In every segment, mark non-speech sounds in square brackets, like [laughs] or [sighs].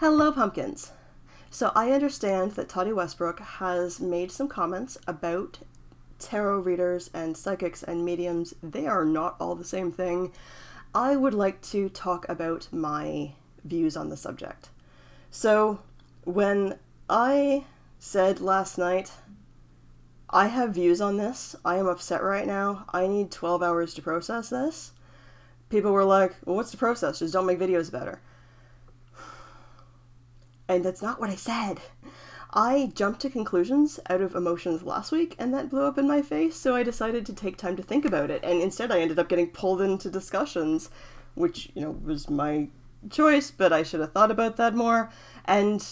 Hello, pumpkins. So I understand that Tati Westbrook has made some comments about tarot readers and psychics and mediums. They are not all the same thing. I would like to talk about my views on the subject. So, when I said last night, I have views on this, I am upset right now, I need 12 hours to process this, people were like, well, what's the process? Just don't make videos better. And that's not what I said. I jumped to conclusions out of emotions last week, and that blew up in my face, so I decided to take time to think about it. And instead, I ended up getting pulled into discussions, which, you know, was my choice, but I should have thought about that more. And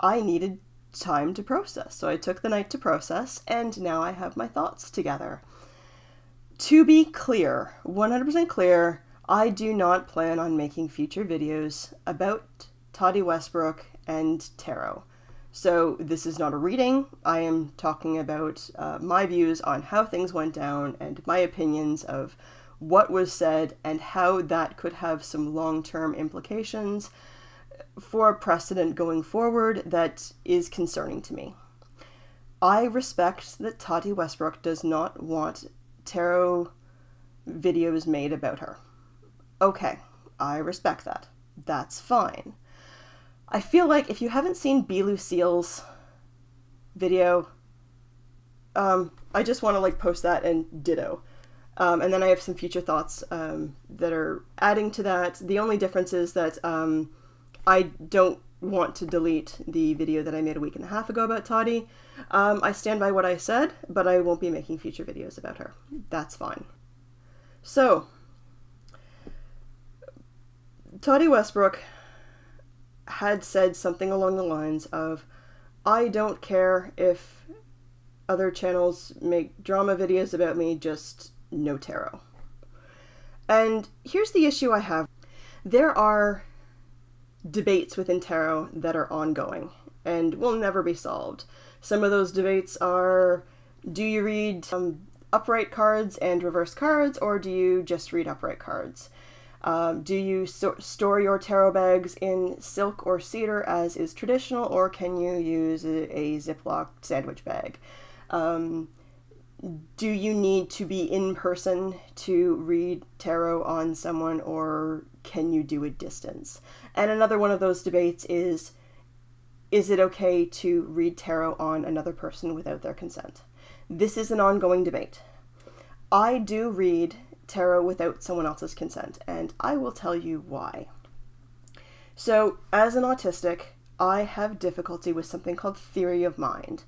I needed time to process. So I took the night to process, and now I have my thoughts together. To be clear, 100% clear, I do not plan on making future videos about Tati Westbrook and tarot. So, this is not a reading. I am talking about uh, my views on how things went down and my opinions of what was said and how that could have some long term implications for a precedent going forward that is concerning to me. I respect that Tati Westbrook does not want tarot videos made about her. Okay, I respect that. That's fine. I feel like if you haven't seen Bea Lucile's video, um, I just want to like post that and ditto. Um, and then I have some future thoughts um, that are adding to that. The only difference is that um, I don't want to delete the video that I made a week and a half ago about Tati. Um, I stand by what I said, but I won't be making future videos about her. That's fine. So, Tati Westbrook had said something along the lines of, I don't care if other channels make drama videos about me, just no tarot. And here's the issue I have there are debates within tarot that are ongoing and will never be solved. Some of those debates are do you read um, upright cards and reverse cards, or do you just read upright cards? Um, do you so- store your tarot bags in silk or cedar as is traditional, or can you use a, a Ziploc sandwich bag? Um, do you need to be in person to read tarot on someone, or can you do a distance? And another one of those debates is is it okay to read tarot on another person without their consent? This is an ongoing debate. I do read tarot without someone else's consent, and I will tell you why. So, as an autistic, I have difficulty with something called theory of mind.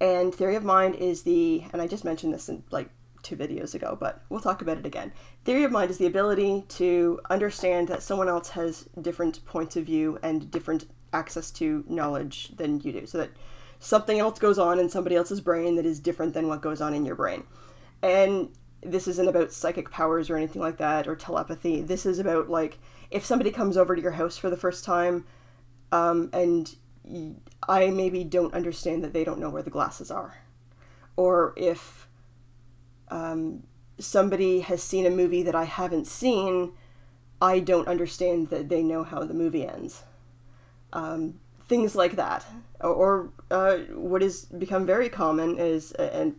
And theory of mind is the, and I just mentioned this in like two videos ago, but we'll talk about it again. Theory of mind is the ability to understand that someone else has different points of view and different access to knowledge than you do. So that something else goes on in somebody else's brain that is different than what goes on in your brain. And this isn't about psychic powers or anything like that or telepathy. This is about like if somebody comes over to your house for the first time um, and I maybe don't understand that they don't know where the glasses are. Or if um, somebody has seen a movie that I haven't seen, I don't understand that they know how the movie ends. Um, things like that. Or, or uh, what has become very common is, and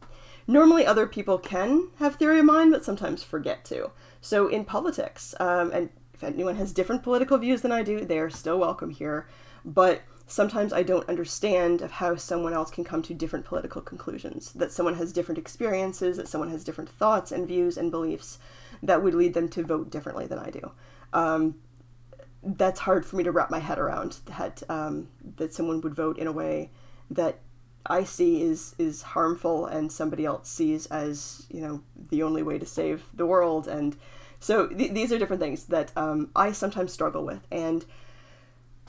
normally other people can have theory of mind, but sometimes forget to. So in politics, um, and if anyone has different political views than I do, they are still welcome here. But sometimes I don't understand of how someone else can come to different political conclusions. That someone has different experiences, that someone has different thoughts and views and beliefs that would lead them to vote differently than I do. Um, that's hard for me to wrap my head around. That um, that someone would vote in a way that I see is is harmful and somebody else sees as you know the only way to save the world and so th- these are different things that um, I sometimes struggle with and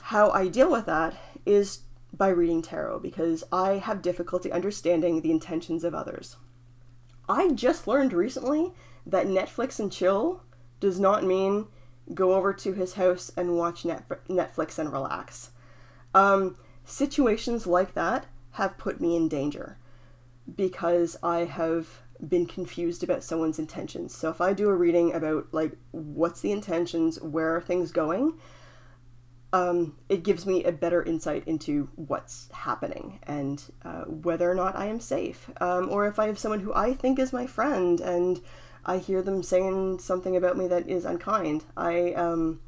how I deal with that is by reading tarot because I have difficulty understanding the intentions of others. I just learned recently that Netflix and chill does not mean go over to his house and watch Netflix and relax. Um, situations like that have put me in danger because I have been confused about someone's intentions. So if I do a reading about like what's the intentions, where are things going, um, it gives me a better insight into what's happening and uh, whether or not I am safe. Um, or if I have someone who I think is my friend and I hear them saying something about me that is unkind, I, um,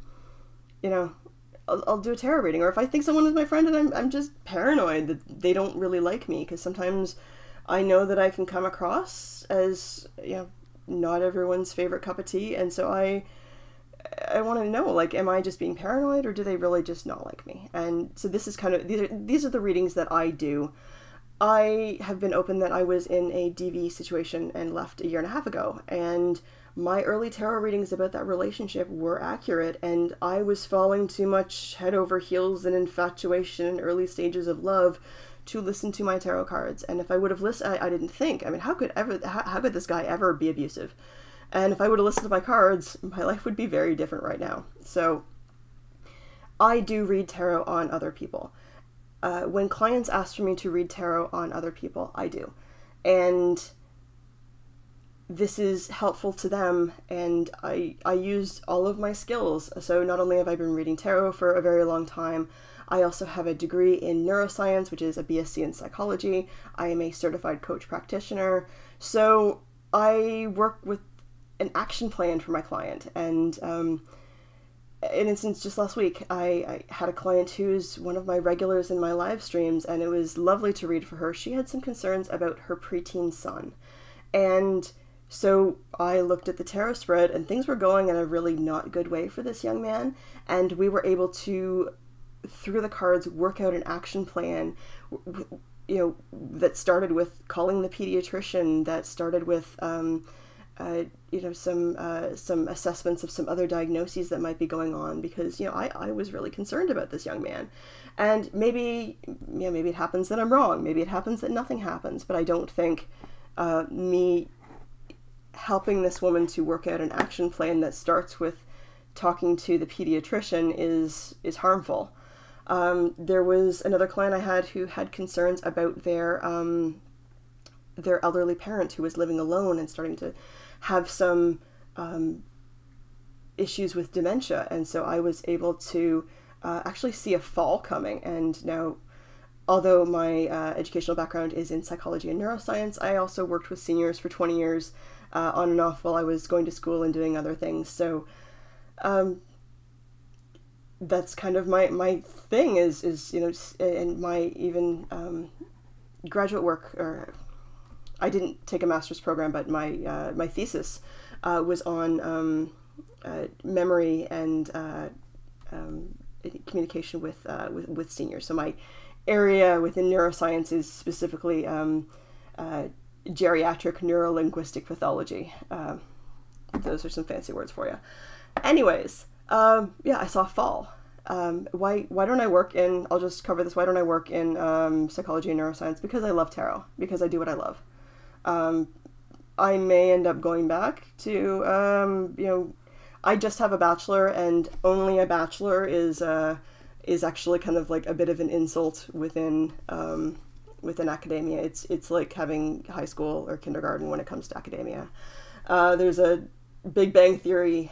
you know, I'll, I'll, do a tarot reading. Or if I think someone is my friend and I'm, I'm just paranoid that they don't really like me, because sometimes I know that I can come across as, you know, not everyone's favorite cup of tea. And so I I want to know, like, am I just being paranoid or do they really just not like me? And so this is kind of, these are, these are the readings that I do. I have been open that I was in a DV situation and left a year and a half ago. And my early tarot readings about that relationship were accurate. And I was falling too much head over heels in infatuation and early stages of love to listen to my tarot cards. And if I would have listened, I, I didn't think, I mean, how could ever, how, how could this guy ever be abusive? And if I would have listened to my cards, my life would be very different right now. So I do read tarot on other people. Uh, when clients ask for me to read tarot on other people, I do. And this is helpful to them and I, I used all of my skills. So not only have I been reading tarot for a very long time, I also have a degree in neuroscience, which is a BSc in psychology. I am a certified coach practitioner. So I work with an action plan for my client. And um, an instance just last week, I, I, had a client who's one of my regulars in my live streams, and it was lovely to read for her. She had some concerns about her preteen son. And so I looked at the tarot spread, and things were going in a really not good way for this young man. And we were able to, through the cards, work out an action plan. You know, that started with calling the pediatrician, that started with um, uh, you know some uh, some assessments of some other diagnoses that might be going on because you know I, I was really concerned about this young man and maybe you know maybe it happens that I'm wrong maybe it happens that nothing happens but I don't think uh, me helping this woman to work out an action plan that starts with talking to the pediatrician is is harmful um, there was another client I had who had concerns about their um, their elderly parent who was living alone and starting to have some um, issues with dementia. And so I was able to uh, actually see a fall coming. And now, although my uh, educational background is in psychology and neuroscience, I also worked with seniors for 20 years uh, on and off while I was going to school and doing other things. So, um, that's kind of my, my thing is, is, you know, and my even um, graduate work or I didn't take a master's program, but my uh, my thesis uh, was on um, uh, memory and uh, um, communication with, uh, with, with seniors. So my area within neuroscience is specifically um, uh, geriatric neurolinguistic pathology. those are some fancy words for you. Anyways, um, yeah, I saw fall. Um, why why don't I work in? I'll just cover this. Why don't I work in um, psychology and neuroscience? Because I love tarot. Because I do what I love. Um, I may end up going back to, um, you know, I just have a bachelor, and only a bachelor is uh, is actually kind of like a bit of an insult within um, within academia. It's it's like having high school or kindergarten when it comes to academia. Uh, there's a Big Bang Theory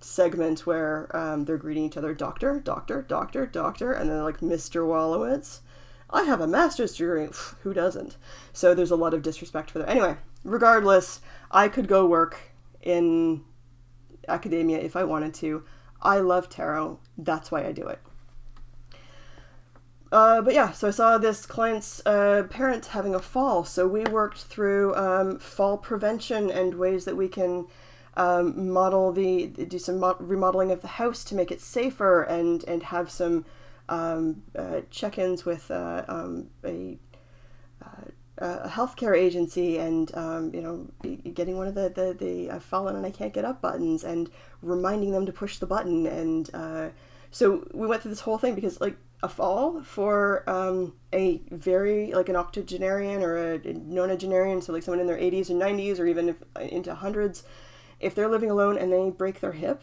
segment where um, they're greeting each other, doctor, doctor, doctor, doctor, and then like Mr. Wolowitz. I have a master's degree. Who doesn't? So there's a lot of disrespect for them. Anyway, regardless, I could go work in academia if I wanted to. I love tarot. That's why I do it. Uh, but yeah, so I saw this client's uh, parent having a fall. So we worked through um, fall prevention and ways that we can um, model the do some mo- remodeling of the house to make it safer and and have some um, uh, check-ins with uh, um, a, uh, a healthcare agency and um, you know getting one of the the, the I've fallen and I can't get up buttons and reminding them to push the button and so we went through this whole thing because like a fall for um, a very like an octogenarian or a nonagenarian so like someone in their 80s or 90s or even if, into hundreds if they're living alone and they break their hip,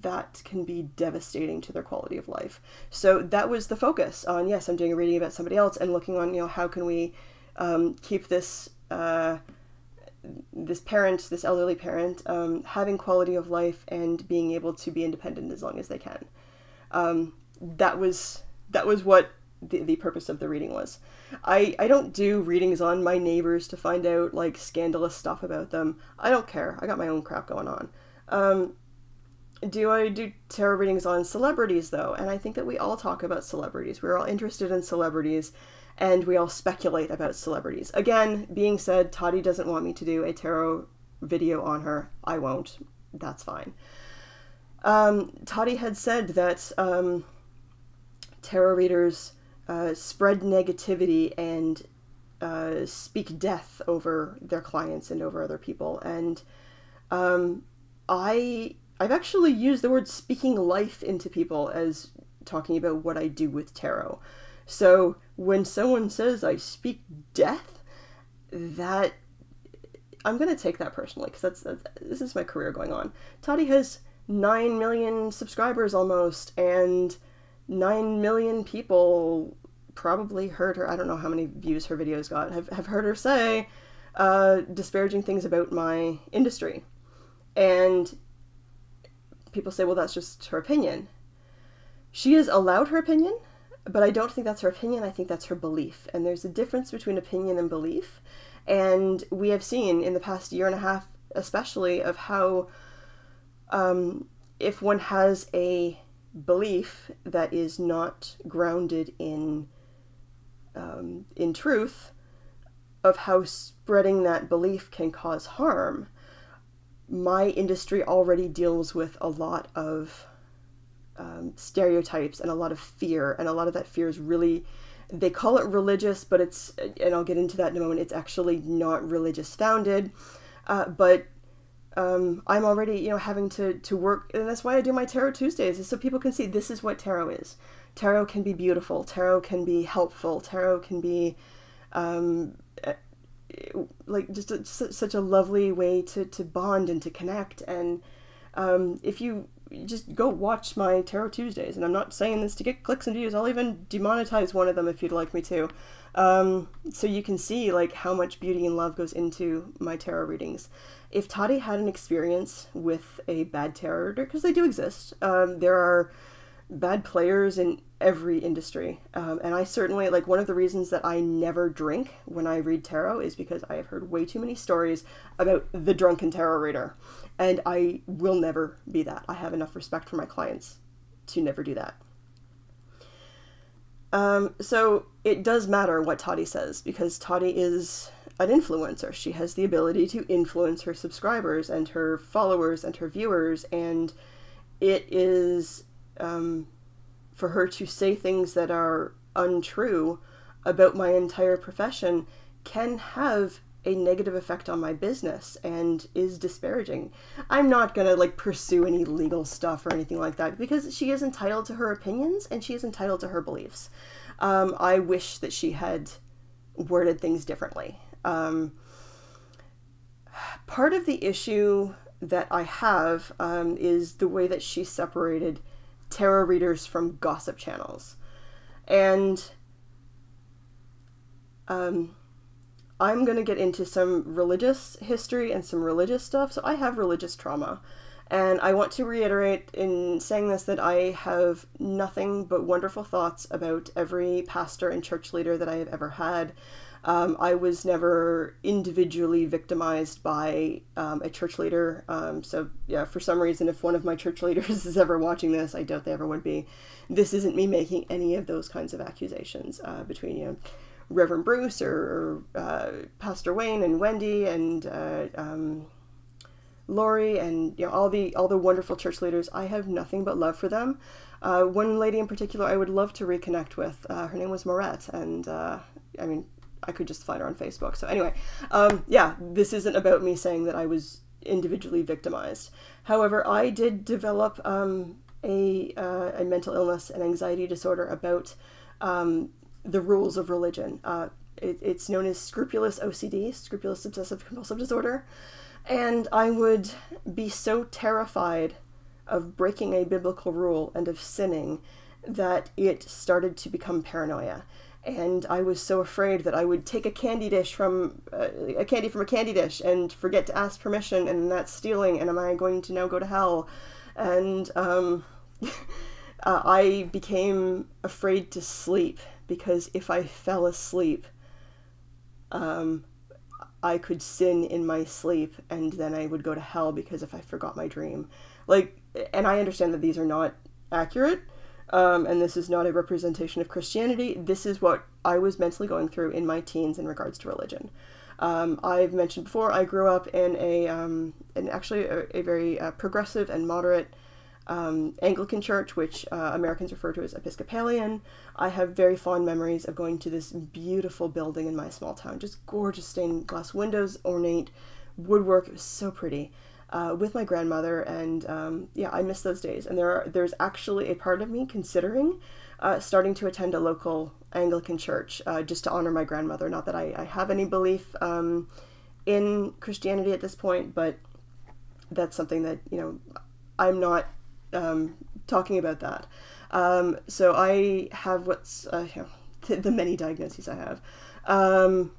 that can be devastating to their quality of life. So that was the focus on yes, I'm doing a reading about somebody else and looking on you know how can we um, keep this uh, this parent, this elderly parent, um, having quality of life and being able to be independent as long as they can. Um, that was that was what the, the purpose of the reading was. I, I don't do readings on my neighbors to find out like scandalous stuff about them. I don't care. I got my own crap going on. Um, do I do tarot readings on celebrities though? And I think that we all talk about celebrities. We're all interested in celebrities and we all speculate about celebrities. Again, being said, Tati doesn't want me to do a tarot video on her. I won't. That's fine. Um, Tati had said that um, tarot readers uh, spread negativity and uh, speak death over their clients and over other people. And um, I I've actually used the word speaking life into people as talking about what I do with tarot. So when someone says I speak death, that I'm gonna take that personally because that's, that's this is my career going on. Tati has nine million subscribers almost, and nine million people probably heard her. I don't know how many views her videos got. Have have heard her say uh, disparaging things about my industry, and people say, well, that's just her opinion. She has allowed her opinion, but I don't think that's her opinion. I think that's her belief, and there's a difference between opinion and belief. And we have seen in the past year and a half, especially, of how um, if one has a belief that is not grounded in um, in truth of how spreading that belief can cause harm, my industry already deals with a lot of um, stereotypes and a lot of fear, and a lot of that fear is really they call it religious, but it's and I'll get into that in a moment. It's actually not religious founded, uh, but um, I'm already you know having to to work, and that's why I do my Tarot Tuesdays, is so people can see this is what tarot is. Tarot can be beautiful. Tarot can be helpful. Tarot can be um, eh, like just, a, such a lovely way to to bond and to connect. And um, if you just go watch my Tarot Tuesdays, and I'm not saying this to get clicks and views. I'll even demonetize one of them if you'd like me to, um, so you can see like how much beauty and love goes into my tarot readings. If Tati had an experience with a bad tarot reader, because they do exist, um, there are bad players in every industry. Um, and I certainly, like, one of the reasons that I never drink when I read tarot is because I have heard way too many stories about the drunken tarot reader. And I will never be that. I have enough respect for my clients to never do that. Um, so it does matter what Tati says because Tati is an influencer. She has the ability to influence her subscribers and her followers and her viewers, and it is um, for her to say things that are untrue about my entire profession can have a negative effect on my business and is disparaging. I'm not gonna like pursue any legal stuff or anything like that because she is entitled to her opinions and she is entitled to her beliefs. Um, I wish that she had worded things differently. Um, part of the issue that I have um, is the way that she separated tarot readers from gossip channels. And um, I'm going to get into some religious history and some religious stuff. So I have religious trauma. And I want to reiterate in saying this that I have nothing but wonderful thoughts about every pastor and church leader that I have ever had. Um, I was never individually victimized by um, a church leader. Um, so, yeah, for some reason, if one of my church [laughs] leaders is ever watching this, I doubt they ever would be. This isn't me making any of those kinds of accusations uh, between you. Reverend Bruce or, or uh, Pastor Wayne and Wendy and uh, um, Lori and you know all the all the wonderful church leaders. I have nothing but love for them. Uh, one lady in particular I would love to reconnect with. Uh, her name was Moret, and uh, I mean I could just find her on Facebook. So anyway, um, yeah, this isn't about me saying that I was individually victimized. However, I did develop um, a, uh, a mental illness and anxiety disorder about um, the rules of religion. Uh, it, it's known as scrupulous OCD, scrupulous obsessive compulsive disorder. And I would be so terrified of breaking a biblical rule and of sinning that it started to become paranoia and I was so afraid that I would take a candy dish from uh, a candy from a candy dish and forget to ask permission, and that's stealing. And am I going to now go to hell? And um, [laughs] uh, I became afraid to sleep because if I fell asleep, um, I could sin in my sleep and then I would go to hell because if I forgot my dream. Like, and I understand that these are not accurate, um, and this is not a representation of Christianity. This is what I was mentally going through in my teens in regards to religion. Um, I've mentioned before, I grew up in a, um, in actually a, a very uh, progressive and moderate um, Anglican church, which uh, Americans refer to as Episcopalian. I have very fond memories of going to this beautiful building in my small town, just gorgeous stained glass windows, ornate woodwork. It was so pretty. Uh, with my grandmother, and um, yeah, I miss those days. And there are there's actually a part of me considering uh, starting to attend a local Anglican church uh, just to honor my grandmother. Not that I, I have any belief um, in Christianity at this point, but that's something that you know I'm not um, talking about that. Um, so I have what's uh, [laughs] the, the, many diagnoses I have. Um,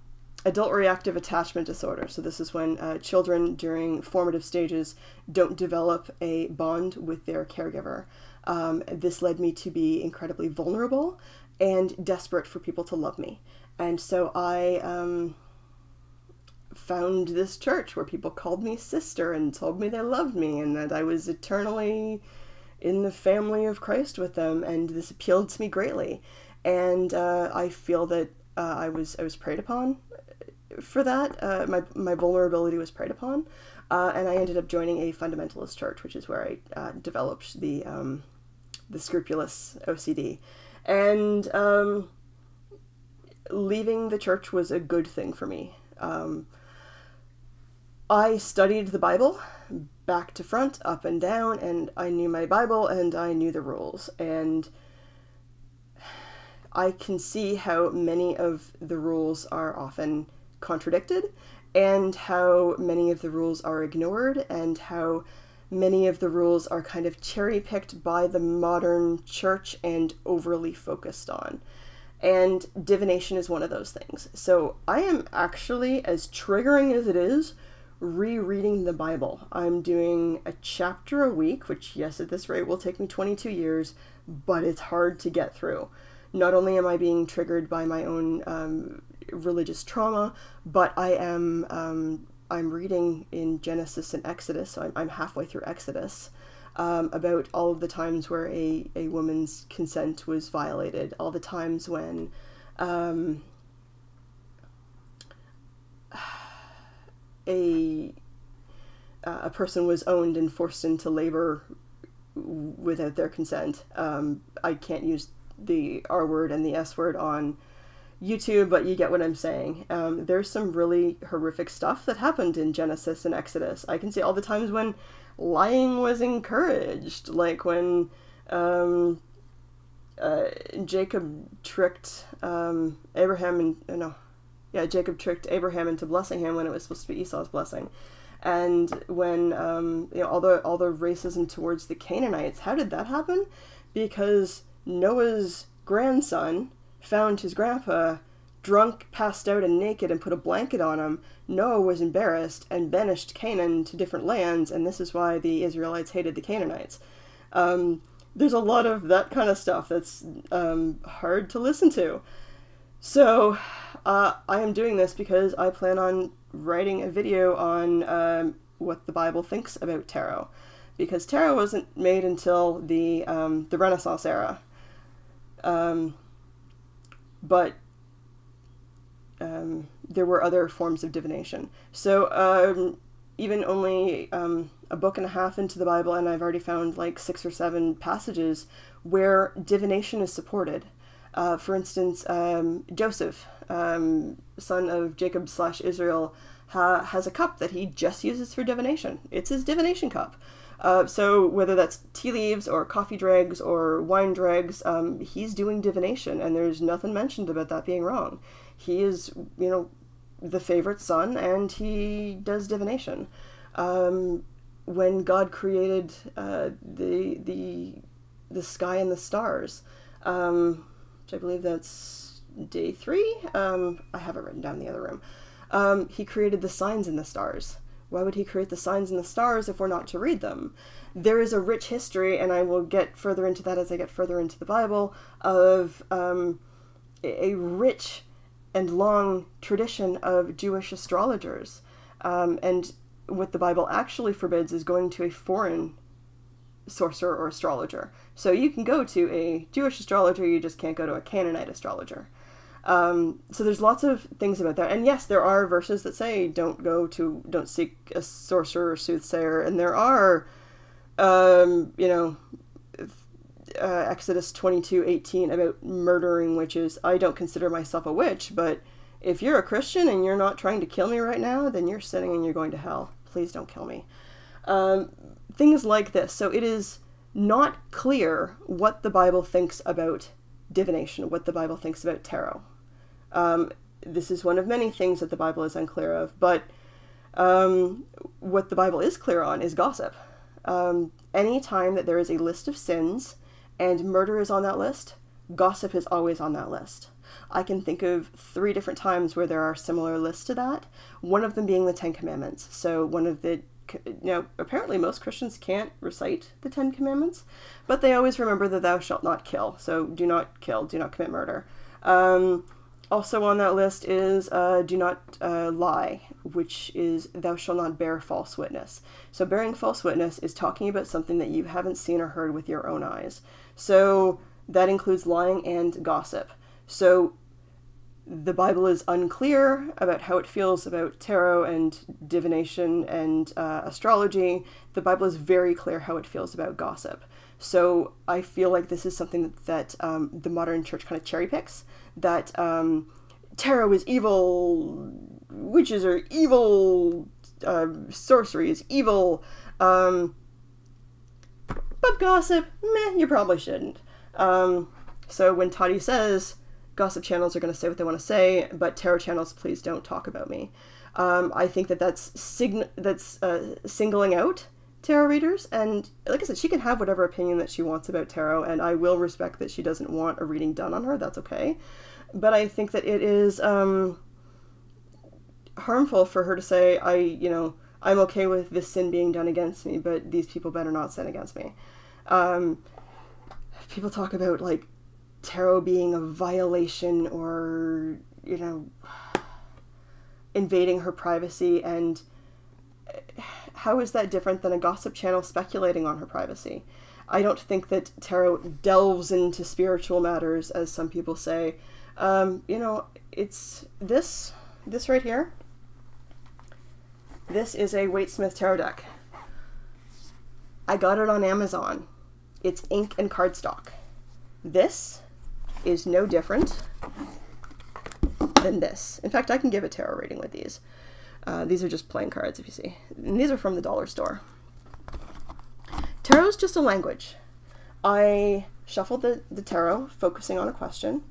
adult reactive attachment disorder. So this is when uh, children during formative stages don't develop a bond with their caregiver. Um, this led me to be incredibly vulnerable and desperate for people to love me. And so I um, found this church where people called me sister and told me they loved me and that I was eternally in the family of Christ with them, and this appealed to me greatly. And uh, I feel that uh, I was I was preyed upon for that. Uh, my my vulnerability was preyed upon, uh, and I ended up joining a fundamentalist church, which is where I uh, developed the um, the scrupulous OCD, and um, leaving the church was a good thing for me. Um, I studied the Bible back to front, up and down, and I knew my Bible and I knew the rules. And I can see how many of the rules are often contradicted, and how many of the rules are ignored, and how many of the rules are kind of cherry picked by the modern church and overly focused on. And divination is one of those things. So I am actually, as triggering as it is, rereading the Bible. I'm doing a chapter a week, which, yes, at this rate will take me 22 years, but it's hard to get through. Not only am I being triggered by my own um, religious trauma, but I am um, I'm reading in Genesis and Exodus, so I'm, I'm halfway through Exodus. Um, about all of the times where a, a woman's consent was violated, all the times when um, a uh, a person was owned and forced into labor without their consent. Um, I can't use the R word and the S word on YouTube, but you get what I'm saying. Um, there's some really horrific stuff that happened in Genesis and Exodus. I can see all the times when lying was encouraged, like when um, uh, Jacob tricked um, Abraham and uh, no, yeah, Jacob tricked Abraham into blessing him when it was supposed to be Esau's blessing. And when um, you know all the all the racism towards the Canaanites, how did that happen? Because Noah's grandson found his grandpa drunk, passed out, and naked, and put a blanket on him. Noah was embarrassed and banished Canaan to different lands, and this is why the Israelites hated the Canaanites. Um, there's a lot of that kind of stuff that's um, hard to listen to. So, uh, I am doing this because I plan on writing a video on um, what the Bible thinks about tarot, because tarot wasn't made until the um, the Renaissance era. Um, but um, there were other forms of divination. So um, even only um, a book and a half into the Bible, and I've already found like six or seven passages where divination is supported. Uh, for instance, um, Joseph, um, son of Jacob slash Israel, ha- has a cup that he just uses for divination. It's his divination cup. Uh, so whether that's tea leaves or coffee dregs or wine dregs, um, he's doing divination, and there's nothing mentioned about that being wrong. He is, you know, the favorite son, and he does divination. Um, when God created uh, the the the sky and the stars, um, which I believe that's day three. Um, I have it written down in the other room. Um, he created the signs in the stars. Why would he create the signs and the stars if we're not to read them? There is a rich history, and I will get further into that as I get further into the Bible, of um, a rich and long tradition of Jewish astrologers. Um, and what the Bible actually forbids is going to a foreign sorcerer or astrologer. So you can go to a Jewish astrologer, you just can't go to a Canaanite astrologer. Um, so there's lots of things about that, and yes, there are verses that say don't go to, don't seek a sorcerer or soothsayer, and there are, um, you know, uh, Exodus 22 18 about murdering witches. I don't consider myself a witch, but if you're a Christian and you're not trying to kill me right now, then you're sinning and you're going to hell. Please don't kill me. Um, things like this. So it is not clear what the Bible thinks about divination, what the Bible thinks about tarot. Um, this is one of many things that the Bible is unclear of, but um, what the Bible is clear on is gossip. Um, any time that there is a list of sins and murder is on that list, gossip is always on that list. I can think of three different times where there are similar lists to that. One of them being the Ten Commandments. So one of the now apparently most Christians can't recite the Ten Commandments, but they always remember that thou shalt not kill. So do not kill, do not commit murder. Um, also on that list is uh, do not uh, lie, which is thou shalt not bear false witness. So bearing false witness is talking about something that you haven't seen or heard with your own eyes. So that includes lying and gossip. So the Bible is unclear about how it feels about tarot and divination and uh, astrology. The Bible is very clear how it feels about gossip. So I feel like this is something that um, the modern church kind of cherry picks. That um, tarot is evil, witches are evil, uh, sorcery is evil. Um, but gossip, meh, you probably shouldn't. Um, so when Tati says gossip channels are going to say what they want to say, but tarot channels, please don't talk about me. Um, I think that that's sign- that's uh, singling out tarot readers, and like I said, she can have whatever opinion that she wants about tarot, and I will respect that she doesn't want a reading done on her. That's okay, but I think that it is um, harmful for her to say, "I, you know, I'm okay with this sin being done against me, but these people better not sin against me." Um, people talk about like tarot being a violation or, you know, invading her privacy and how is that different than a gossip channel speculating on her privacy? I don't think that tarot delves into spiritual matters, as some people say. Um, you know, it's this, this right here. This is a Waite-Smith tarot deck. I got it on Amazon. It's ink and cardstock. This is no different than this. In fact, I can give a tarot reading with these. Uh, these are just playing cards, if you see. And these are from the dollar store. Tarot is just a language. I shuffle the, the tarot, focusing on a question,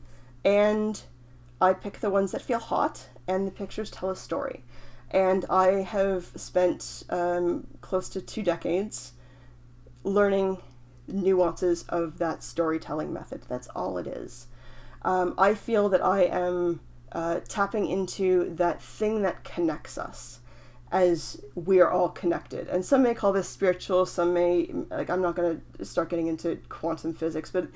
and I pick the ones that feel hot, and the pictures tell a story. And I have spent um, close to two decades learning nuances of that storytelling method. That's all it is. Um, I feel that I am uh, tapping into that thing that connects us as we are all connected. And some may call this spiritual, some may, like, I'm not going to start getting into quantum physics, but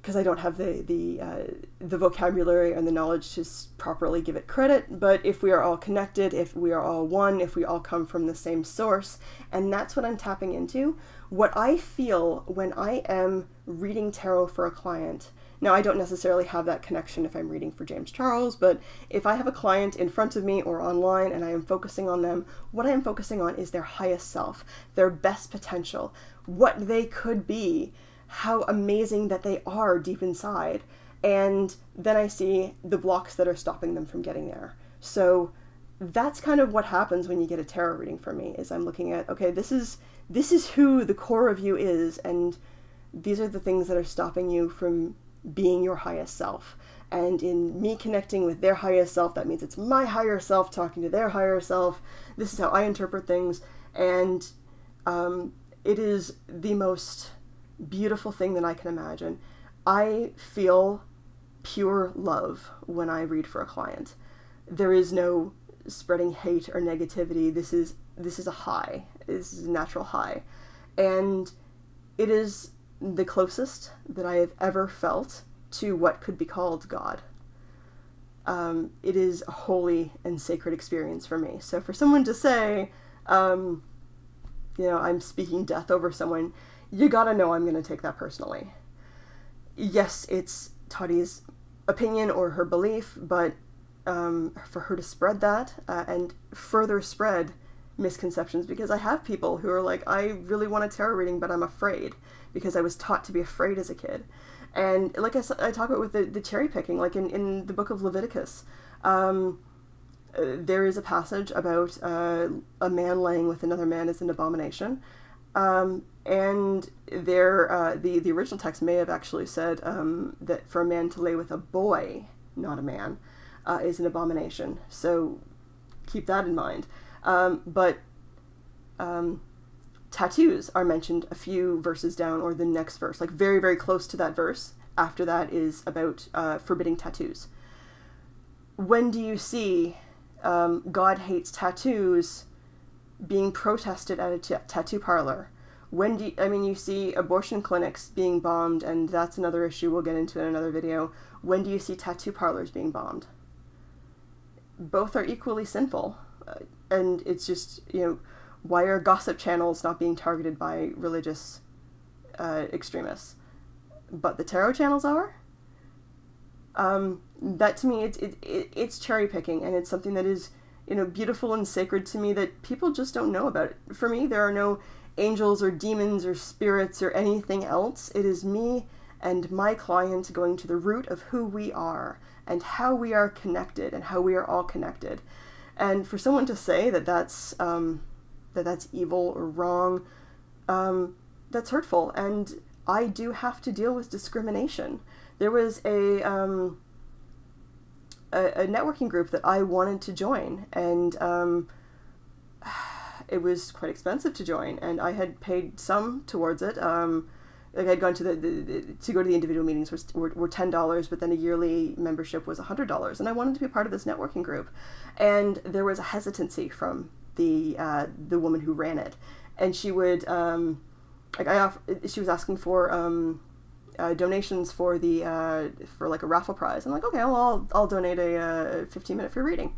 because I don't have the the uh, the vocabulary and the knowledge to properly give it credit. But if we are all connected, if we are all one, if we all come from the same source, and that's what I'm tapping into. What I feel when I am reading tarot for a client now, I don't necessarily have that connection if I'm reading for James Charles, but if I have a client in front of me or online and I am focusing on them, what I am focusing on is their highest self, their best potential, what they could be, how amazing that they are deep inside. And then I see the blocks that are stopping them from getting there. So that's kind of what happens when you get a tarot reading from me is I'm looking at okay, this is this is who the core of you is and these are the things that are stopping you from being your highest self. And in me connecting with their highest self, that means it's my higher self talking to their higher self. This is how I interpret things. And um, it is the most beautiful thing that I can imagine. I feel pure love when I read for a client. There is no spreading hate or negativity. This is this is a high. Is natural high, and it is the closest that I have ever felt to what could be called God. Um, it is a holy and sacred experience for me. So for someone to say, um, you know, I'm speaking death over someone, you gotta know I'm gonna take that personally. Yes, it's Tati's opinion or her belief, but um, for her to spread that uh, and further spread misconceptions, because I have people who are like, I really want a tarot reading, but I'm afraid because I was taught to be afraid as a kid. And like I, I talk about with the, the cherry picking, like in, in the book of Leviticus, um, uh, there is a passage about uh, a man laying with another man is an abomination. Um, and there, uh, the, the original text may have actually said um, that for a man to lay with a boy, not a man, uh, is an abomination. So keep that in mind. Um, but um, tattoos are mentioned a few verses down or the next verse, like very, very close to that verse. After that is about uh, forbidding tattoos. When do you see um, God hates tattoos being protested at a t- tattoo parlor? When do you, I mean you see abortion clinics being bombed, and that's another issue we'll get into in another video. When do you see tattoo parlors being bombed? Both are equally sinful, uh, and it's just you know why are gossip channels not being targeted by religious uh, extremists, but the tarot channels are? Um, that to me, it, it, it, it's cherry picking, and it's something that is, you know, beautiful and sacred to me that people just don't know about. It. For me, there are no angels or demons or spirits or anything else. It is me and my client going to the root of who we are and how we are connected and how we are all connected. And for someone to say that that's um, that that's evil or wrong, um, that's hurtful. And I do have to deal with discrimination. There was a, um, a, a, networking group that I wanted to join, and um, [sighs] it was quite expensive to join, and I had paid some towards it. Um, like I'd gone to the, the, the, to go to the individual meetings was were, were ten dollars, but then a yearly membership was hundred dollars, and I wanted to be part of this networking group, and there was a hesitancy from the uh, the woman who ran it, and she would um, like I off- she was asking for um, uh, donations for the uh, for like a raffle prize. I'm like, okay, well, I'll I'll donate a uh, 15 minute free reading.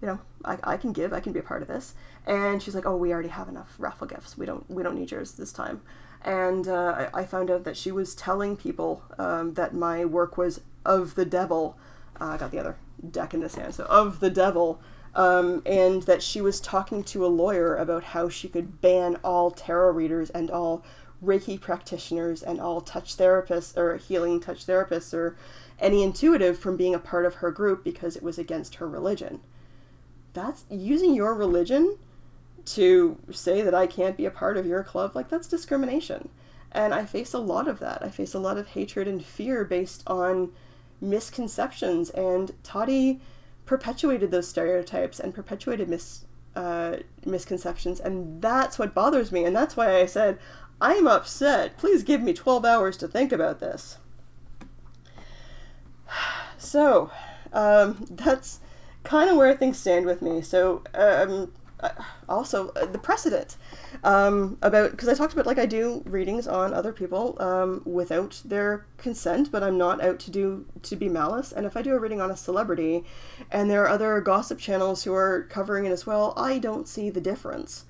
You know, I, I can give, I can be a part of this. And she's like, oh, we already have enough raffle gifts. We don't we don't need yours this time. And uh, I, I, found out that she was telling people um, that my work was of the devil. Uh, I got the other deck in this hand, so of the devil um, and that she was talking to a lawyer about how she could ban all tarot readers and all Reiki practitioners and all touch therapists or healing touch therapists or any intuitive from being a part of her group because it was against her religion. That's using your religion to say that I can't be a part of your club, like that's discrimination. And I face a lot of that. I face a lot of hatred and fear based on misconceptions. And Tati perpetuated those stereotypes and perpetuated mis uh, misconceptions, and that's what bothers me, and that's why I said I'm upset. Please give me 12 hours to think about this. [sighs] So, um, [laughs] that's kind of where things stand with me. So, um, also uh, the precedent um, about because I talked about like I do readings on other people um, without their consent, but I'm not out to do to be malice. And if I do a reading on a celebrity, and there are other gossip channels who are covering it as well, I don't see the difference.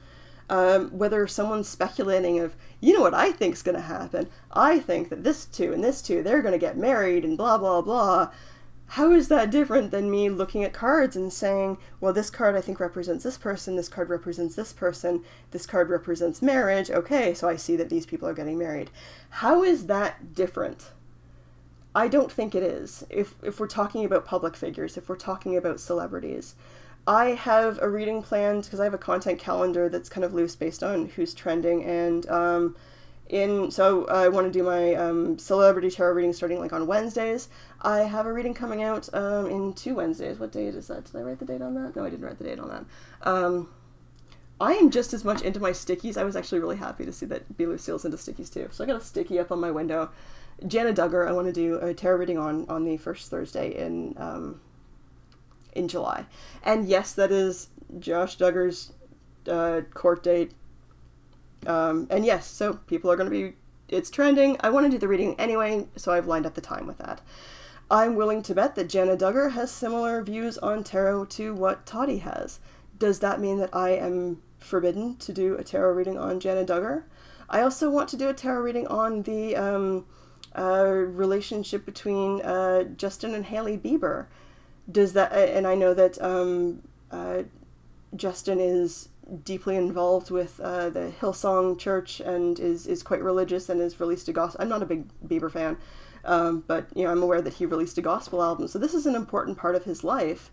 Um, whether someone's speculating of you know what I think's going to happen, I think that this two and this two they're going to get married and blah blah blah how is that different than me looking at cards and saying, well, this card I think represents this person, this card represents this person, this card represents marriage. Okay, so I see that these people are getting married. How is that different? I don't think it is. If if we're talking about public figures, if we're talking about celebrities, I have a reading planned because I have a content calendar that's kind of loose based on who's trending and um, in so I want to do my um, celebrity tarot reading starting like on Wednesdays. I have a reading coming out um, in two Wednesdays. What date is that? Did I write the date on that? No, I didn't write the date on that. Um, I am just as much into my stickies. I was actually really happy to see that Bea Lucile's into stickies too. So I got a sticky up on my window. Jana Duggar, I want to do a tarot reading on on the first Thursday in um, in July. And yes, that is Josh Duggar's uh, court date. Um, and yes, so people are going to be. It's trending. I want to do the reading anyway, so I've lined up the time with that. I'm willing to bet that Jana Duggar has similar views on tarot to what Tati has. Does that mean that I am forbidden to do a tarot reading on Jana Duggar? I also want to do a tarot reading on the um, uh, relationship between uh, Justin and Hailey Bieber. Does that? And I know that um, uh, Justin is deeply involved with uh, the Hillsong Church and is is quite religious and has released a gospel. I'm not a big Bieber fan, um, but you know I'm aware that he released a gospel album. So this is an important part of his life.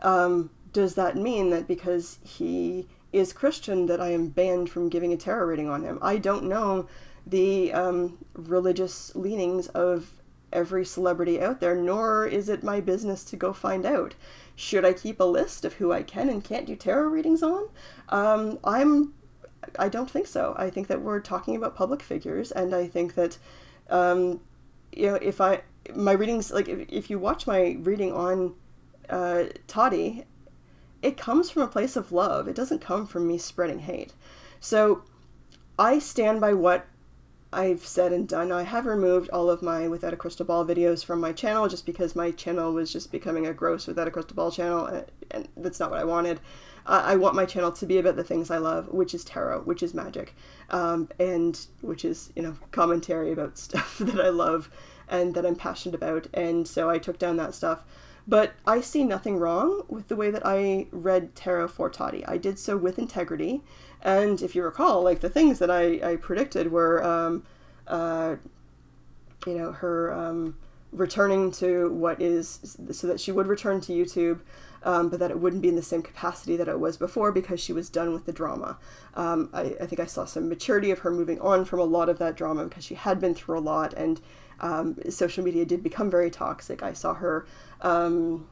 Um, does that mean that because he is Christian that I am banned from giving a tarot reading on him? I don't know the um, religious leanings of every celebrity out there, nor is it my business to go find out. Should I keep a list of who I can and can't do tarot readings on? Um, I'm. I don't think so. I think that we're talking about public figures, and I think that, um, you know, if I my readings like if, if you watch my reading on uh, Tati, it comes from a place of love. It doesn't come from me spreading hate. So I stand by what I've said and done. I have removed all of my Without a Crystal Ball videos from my channel just because my channel was just becoming a gross Without a Crystal Ball channel, and, and that's not what I wanted. Uh, I want my channel to be about the things I love, which is tarot, which is magic, um, and which is, you know, commentary about [laughs] stuff that I love and that I'm passionate about. And so I took down that stuff. But I see nothing wrong with the way that I read Tarot for Tati. I did so with integrity. And if you recall, like the things that I, I predicted were, um, uh, you know, her um, returning to what is, so that she would return to YouTube, um, but that it wouldn't be in the same capacity that it was before because she was done with the drama. Um, I, I, think I saw some maturity of her moving on from a lot of that drama because she had been through a lot and um, social media did become very toxic. I saw her um,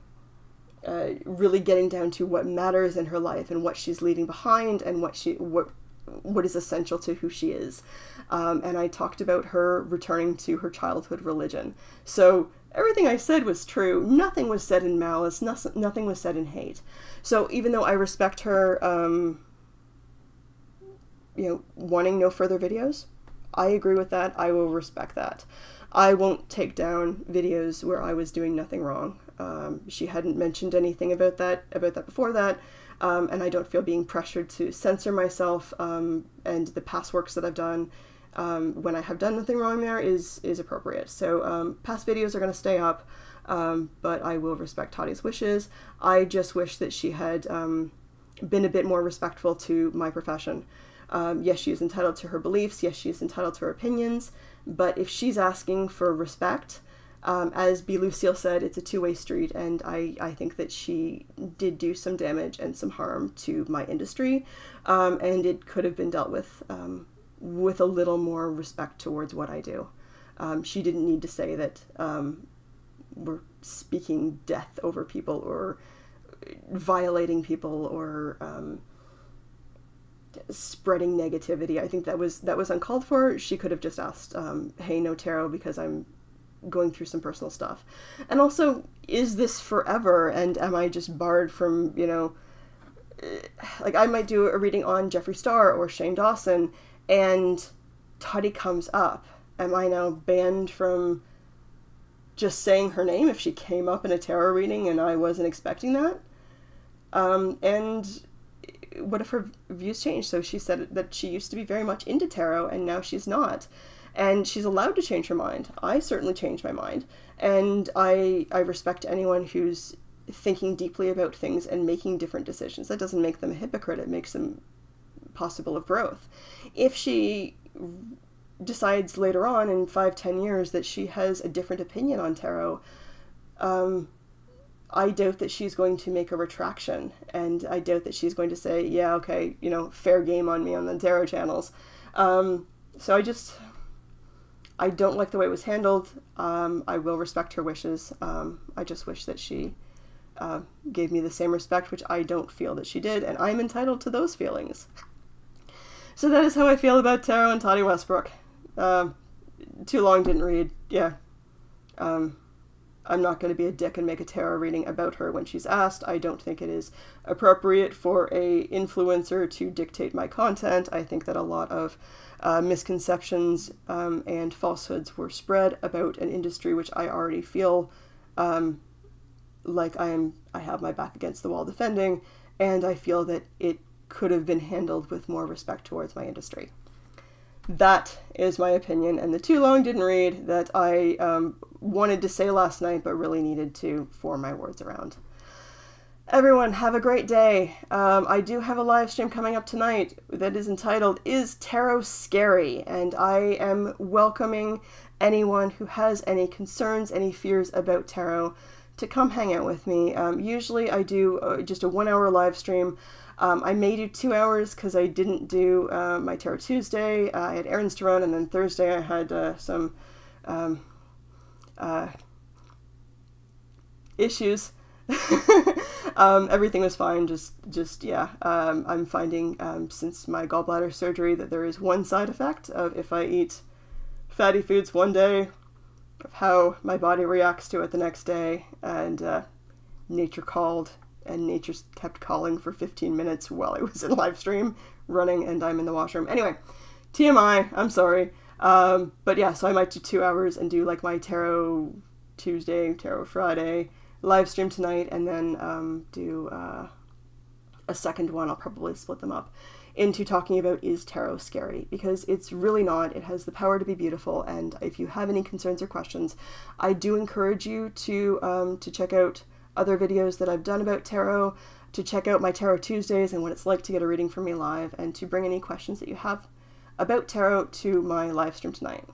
uh, really getting down to what matters in her life and what she's leaving behind and what she what what is essential to who she is. Um, and I talked about her returning to her childhood religion. So everything I said was true. Nothing was said in malice. Nothing, nothing was said in hate. So even though I respect her, um, you know, wanting no further videos, I agree with that. I will respect that. I won't take down videos where I was doing nothing wrong. Um, she hadn't mentioned anything about that about that before that, um, and I don't feel being pressured to censor myself. Um, and the past works that I've done, um, when I have done nothing wrong, there is is appropriate. So um, past videos are going to stay up, um, but I will respect Tati's wishes. I just wish that she had been a bit more respectful to my profession. yes, she is entitled to her beliefs. Yes, she is entitled to her opinions. But if she's asking for respect, um, as Bea Lucile said, it's a two way street, and I, I think that she did do some damage and some harm to my industry, um, and it could have been dealt with um, with a little more respect towards what I do. Um, she didn't need to say that um, we're speaking death over people or violating people or um, spreading negativity. I think that was that was uncalled for. She could have just asked, um, "Hey, no tarot," because I'm going through some personal stuff. And also, is this forever? And am I just barred from you know? Eh, like I might do a reading on Jeffree Star or Shane Dawson, and Tati comes up. Am I now banned from just saying her name if she came up in a tarot reading and I wasn't expecting that? Um, and what if her views change? So she said that she used to be very much into tarot and now she's not. And she's allowed to change her mind. I certainly changed my mind. And I, I respect anyone who's thinking deeply about things and making different decisions. That doesn't make them a hypocrite, it makes them possible of growth. If she decides later on in five, ten years that she has a different opinion on tarot, um, I doubt that she's going to make a retraction, and I doubt that she's going to say, "Yeah, okay, you know, fair game on me on the tarot channels." Um, so I just, I don't like the way it was handled. Um, I will respect her wishes. Um, I just wish that she uh, gave me the same respect, which I don't feel that she did, and I'm entitled to those feelings. So that is how I feel about tarot and Tati Westbrook. Uh, too long, didn't read. Yeah. Um, I'm not going to be a dick and make a tarot reading about her when she's asked. I don't think it is appropriate for a influencer to dictate my content. I think that a lot of uh, misconceptions um, and falsehoods were spread about an industry which I already feel um, like I am. I have my back against the wall defending, and I feel that it could have been handled with more respect towards my industry. That is my opinion, and the too long didn't read that I um, wanted to say last night, but really needed to form my words around. Everyone, have a great day. Um, I do have a live stream coming up tonight that is entitled Is Tarot Scary? And I am welcoming anyone who has any concerns, any fears about tarot to come hang out with me. Um, usually I do uh, just a one hour live stream. Um, I may do two hours because I didn't do uh, my Tarot Tuesday. Uh, I had errands to run, and then Thursday I had uh, some um, uh, issues. [laughs] um, everything was fine. Just, just yeah. Um, I'm finding um, since my gallbladder surgery that there is one side effect of if I eat fatty foods one day, of how my body reacts to it the next day, and uh, nature called and nature kept calling for 15 minutes while I was in live stream running and I'm in the washroom. Anyway, TMI, I'm sorry. Um, but yeah, so I might do two hours and do like my tarot Tuesday, tarot Friday, live stream tonight, and then um, do uh, a second one. I'll probably split them up into talking about is tarot scary because it's really not. It has the power to be beautiful, and if you have any concerns or questions, I do encourage you to um, to check out other videos that I've done about tarot, to check out my Tarot Tuesdays and what it's like to get a reading from me live, and to bring any questions that you have about tarot to my live stream tonight.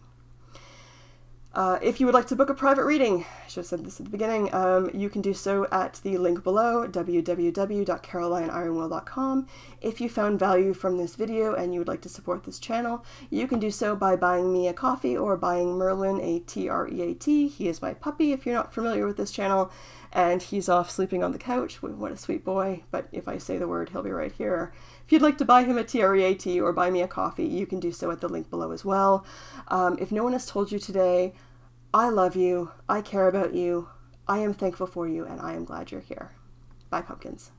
Uh, if you would like to book a private reading, I should have said this at the beginning, um, you can do so at the link below, www.carolineironwill.com. If you found value from this video and you would like to support this channel, you can do so by buying me a coffee or buying Merlin a T-R-E-A-T. He is my puppy if you're not familiar with this channel, and he's off sleeping on the couch. What a sweet boy, but if I say the word, he'll be right here. If you'd like to buy him a TREAT or buy me a coffee, you can do so at the link below as well. Um, if no one has told you today, I love you, I care about you, I am thankful for you, and I am glad you're here. Bye, pumpkins.